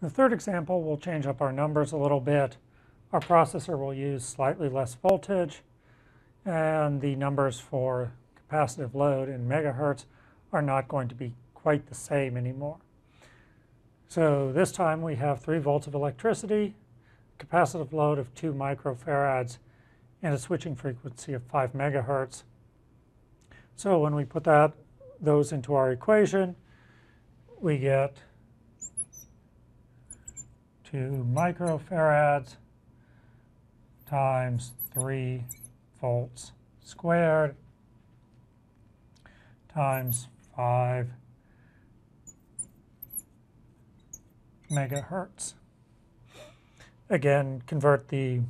In the third example, we'll change up our numbers a little bit. Our processor will use slightly less voltage, and the numbers for capacitive load in megahertz are not going to be quite the same anymore. So this time we have 3 volts of electricity, capacitive load of 2 microfarads, and a switching frequency of 5 megahertz. So when we put that those into our equation, we get 2 microfarads times 3 volts squared times 5 megahertz. Again, convert the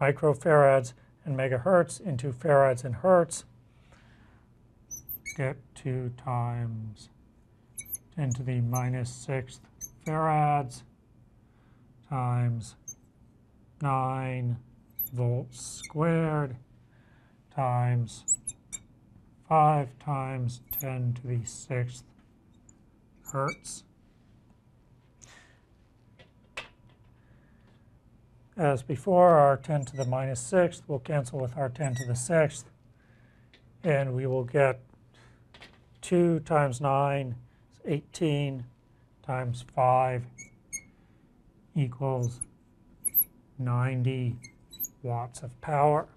microfarads and megahertz into farads and hertz. Get 2 times 10 to the minus 6th farads times 9 volts squared times 5 times 10 to the 6th hertz. As before, our 10 to the minus 6th will cancel with our 10 to the 6th, and we will get 2 times 9 is 18 times 5 equals 90 watts of power.